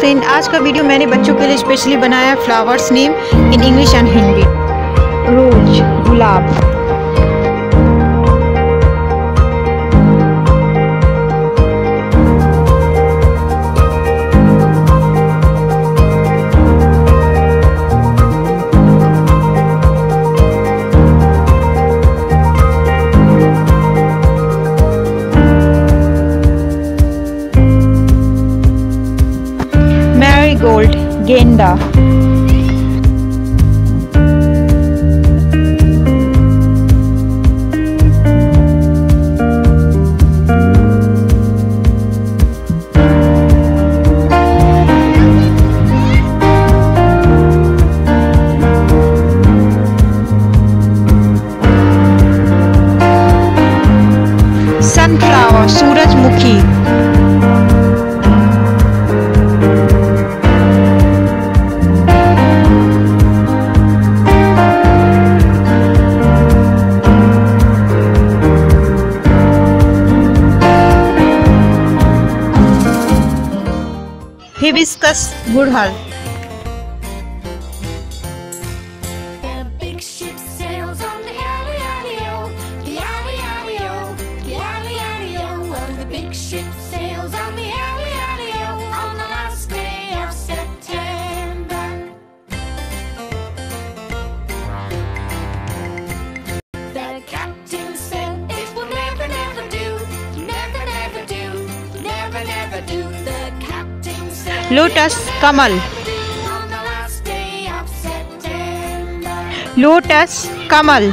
Friend आज का video मैंने बच्चों के लिए स्पेशली बनाया flowers name in English and Hindi rose, gulab. Gold गेंदा सनफ्लावर सूरजमुखी। हिबिस्कस गुड़हल लोटस कमल लोटस कमल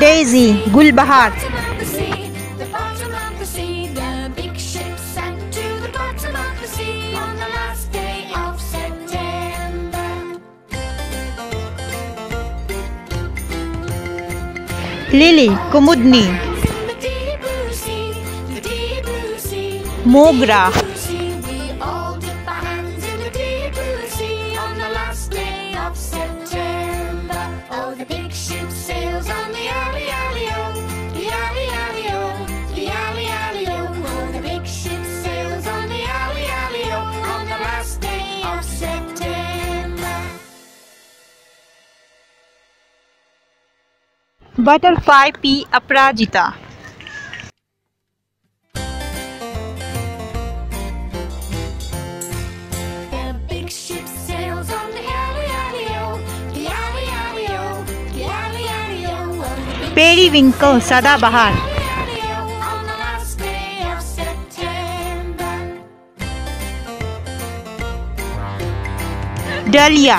डेजी गुलबहार लिली कुमुदनी मोगरा बटरफ्लाई पी अपराजिता। पेरीविंकल सदाबहार डलिया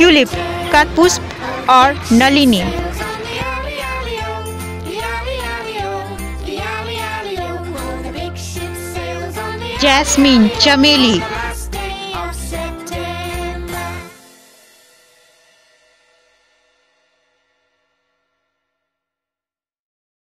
ट्यूलिप कटपुष्प और नलिनी। जैस्मिन चमेली।